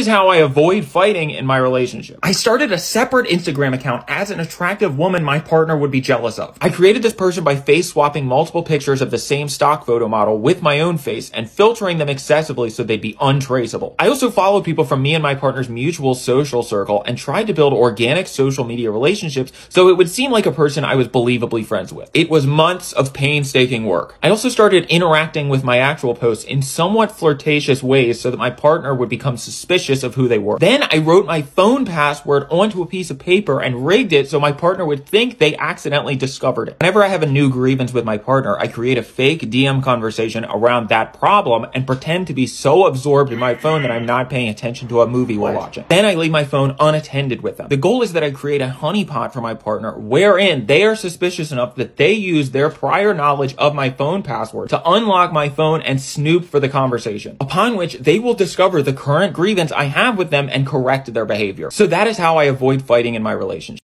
is how I avoid fighting in my relationship. I started a separate Instagram account as an attractive woman my partner would be jealous of. I created this person by face swapping multiple pictures of the same stock photo model with my own face and filtering them excessively so they'd be untraceable. I also followed people from me and my partner's mutual social circle and tried to build organic social media relationships so it would seem like a person I was believably friends with. It was months of painstaking work. I also started interacting with my actual posts in somewhat flirtatious ways so that my partner would become suspicious of who they were. Then I wrote my phone password onto a piece of paper and rigged it so my partner would think they accidentally discovered it. Whenever I have a new grievance with my partner, I create a fake DM conversation around that problem and pretend to be so absorbed in my phone that I'm not paying attention to a movie while watching. Then I leave my phone unattended with them. The goal is that I create a honeypot for my partner wherein they are suspicious enough that they use their prior knowledge of my phone password to unlock my phone and snoop for the conversation. Upon which they will discover the current grievance I have with them and correct their behavior. So that is how I avoid fighting in my relationship.